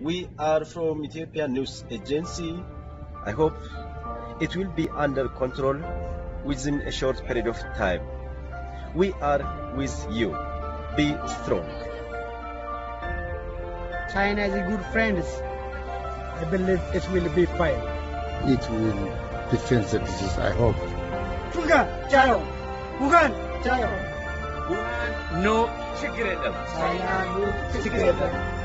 We are from Ethiopia News Agency. I hope it will be under control within a short period of time. We are with you. Be strong. China is a good friend. I believe it will be fine. It will defend the disease, I hope. Wuhan, China. Wuhan, China. Wuhan. No የለም China, no, Together.